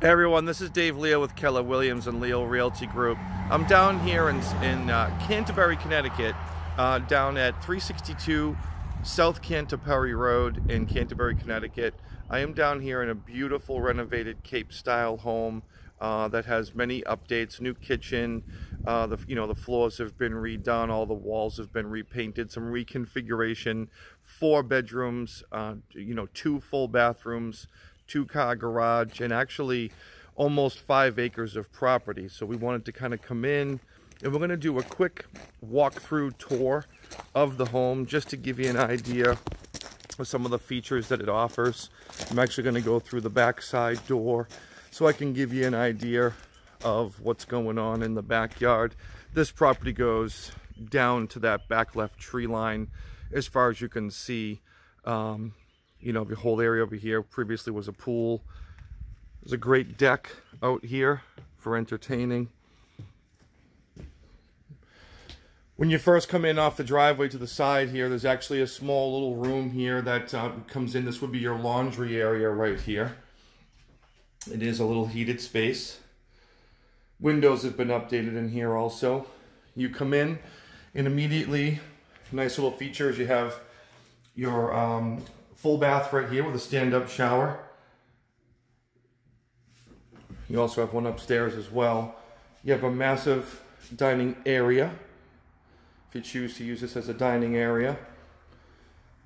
Hey everyone, this is Dave Leal with Keller Williams and Leal Realty Group. I'm down here in, in uh, Canterbury, Connecticut, uh, down at 362 South Canterbury Road in Canterbury, Connecticut. I am down here in a beautiful renovated Cape style home uh, that has many updates, new kitchen, uh, the, you know, the floors have been redone, all the walls have been repainted, some reconfiguration, four bedrooms, uh, you know, two full bathrooms, two car garage and actually almost five acres of property. So we wanted to kind of come in and we're going to do a quick walkthrough tour of the home just to give you an idea of some of the features that it offers. I'm actually going to go through the back side door so I can give you an idea of what's going on in the backyard. This property goes down to that back left tree line as far as you can see. Um, you know, the whole area over here previously was a pool. There's a great deck out here for entertaining. When you first come in off the driveway to the side here, there's actually a small little room here that uh, comes in. This would be your laundry area right here. It is a little heated space. Windows have been updated in here also. You come in and immediately, nice little features. You have your um, full bath right here with a stand-up shower. You also have one upstairs as well. You have a massive dining area if you choose to use this as a dining area.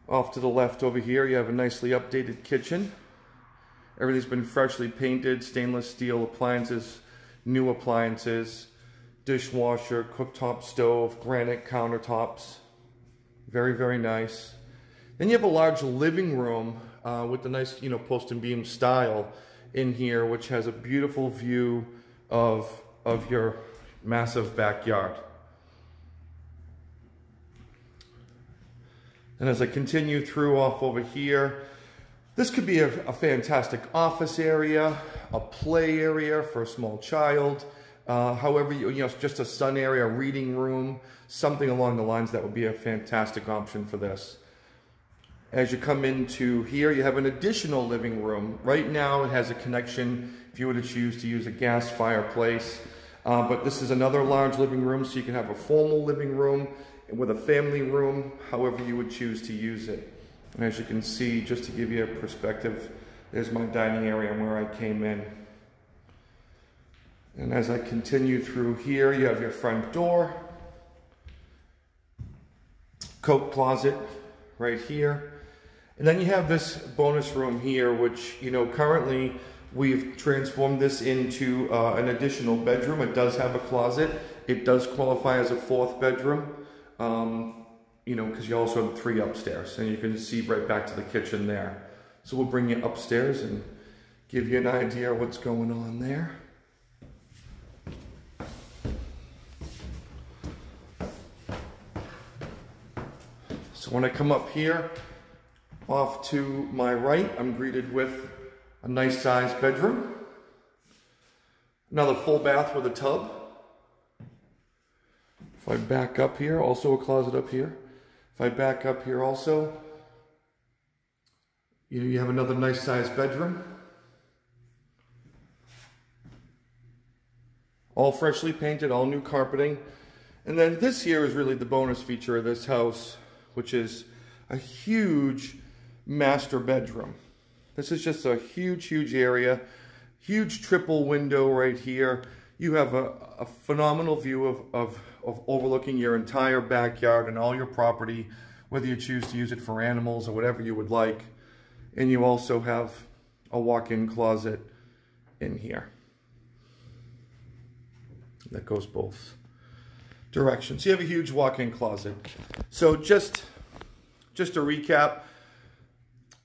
Off to the left over here, you have a nicely updated kitchen. Everything's been freshly painted, stainless steel appliances, new appliances, dishwasher, cooktop stove, granite countertops. Very, very nice. Then you have a large living room uh, with the nice, you know, post and beam style in here, which has a beautiful view of, of your massive backyard. And as I continue through off over here, this could be a, a fantastic office area, a play area for a small child, uh, however, you, you know, just a sun area, reading room, something along the lines that would be a fantastic option for this. As you come into here, you have an additional living room. Right now, it has a connection if you were to choose to use a gas fireplace. Uh, but this is another large living room, so you can have a formal living room with a family room, however you would choose to use it. And as you can see, just to give you a perspective, there's my dining area and where I came in. And as I continue through here, you have your front door, coat closet right here. And then you have this bonus room here, which, you know, currently we've transformed this into uh, an additional bedroom. It does have a closet. It does qualify as a fourth bedroom, um, you know, because you also have three upstairs. And you can see right back to the kitchen there. So we'll bring you upstairs and give you an idea of what's going on there. So when I come up here, off to my right, I'm greeted with a nice sized bedroom. Another full bath with a tub. If I back up here, also a closet up here. If I back up here also, you, know, you have another nice sized bedroom. All freshly painted, all new carpeting. And then this here is really the bonus feature of this house, which is a huge master bedroom. This is just a huge, huge area. Huge triple window right here. You have a, a phenomenal view of, of, of overlooking your entire backyard and all your property, whether you choose to use it for animals or whatever you would like. And you also have a walk-in closet in here. That goes both directions. You have a huge walk-in closet. So just, just to recap,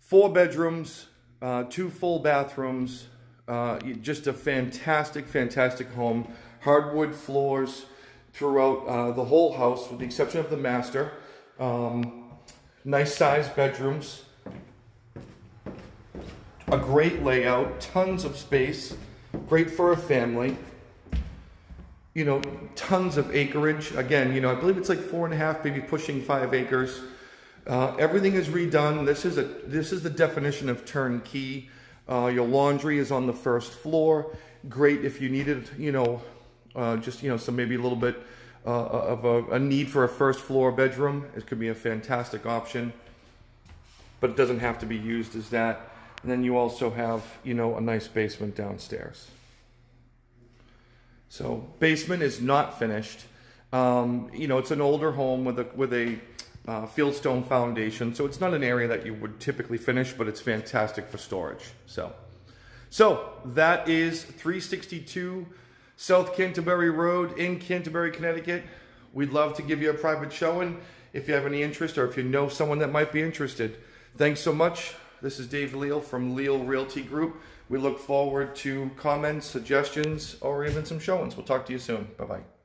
Four bedrooms, uh, two full bathrooms, uh, just a fantastic, fantastic home. Hardwood floors throughout uh, the whole house with the exception of the master. Um, nice sized bedrooms. A great layout, tons of space, great for a family. You know, tons of acreage. Again, you know, I believe it's like four and a half, maybe pushing five acres. Uh, everything is redone. This is a this is the definition of turnkey. Uh, your laundry is on the first floor. Great if you needed, you know, uh, just, you know, some maybe a little bit uh, of a, a need for a first floor bedroom. It could be a fantastic option, but it doesn't have to be used as that. And then you also have, you know, a nice basement downstairs. So basement is not finished. Um, you know, it's an older home with a with a uh, fieldstone foundation, so it's not an area that you would typically finish, but it's fantastic for storage. So, so that is 362 South Canterbury Road in Canterbury, Connecticut. We'd love to give you a private showing if you have any interest or if you know someone that might be interested. Thanks so much. This is Dave Leal from Leal Realty Group. We look forward to comments, suggestions, or even some showings. We'll talk to you soon. Bye-bye.